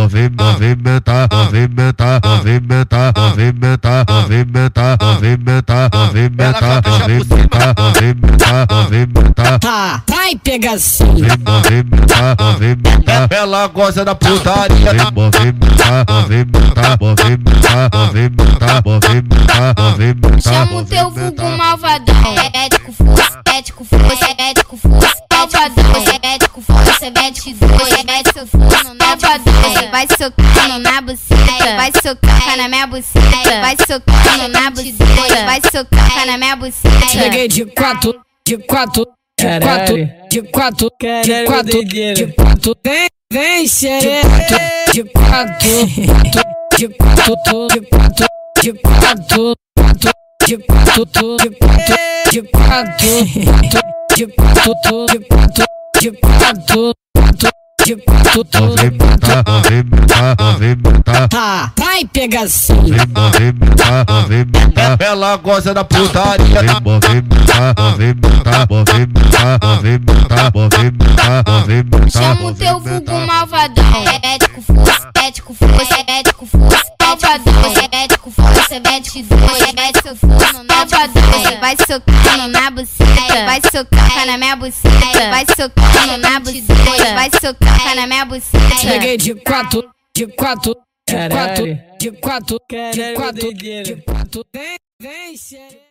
movimenta, movimenta, movimenta, movimenta, movimenta, movimenta, movimenta, movimenta, movimenta, movimenta. Tá, vai pegação. Movimenta, movimenta. Ela gosta da putaria. Movimenta, movimenta, movimenta, movimenta, movimenta, movimenta. Chama o teu vulgo malvadão. Ético força, ético força, ético força. Força, ético força. Malvadão, vai socando na buceta, vai socar na minha buceta, vai socando na buceta, vai socar na minha buceta. Cheguei de quatro, de quatro, de quatro, de quatro, de quatro, de quatro. Vem, vem, xereca. De quatro, de quatro, de quatro, de quatro, de quatro, de quatro, de quatro, de quatro, de quatro, de quatro, de quatro, que tu tu tá. Vai pegação assim. ela gosta da putaria. Chama o teu vulgo malvadão. É médico fosse é médico fosse é médico fosse malvadão médico fosse médico fosse médico fosse Vai socando na buceta, vai socar na minha buceta, vai socando na buceta, vai socar na minha buceta. Cheguei de quatro, de quatro, de quatro, de quatro, de quatro, de quatro. Vem, vem.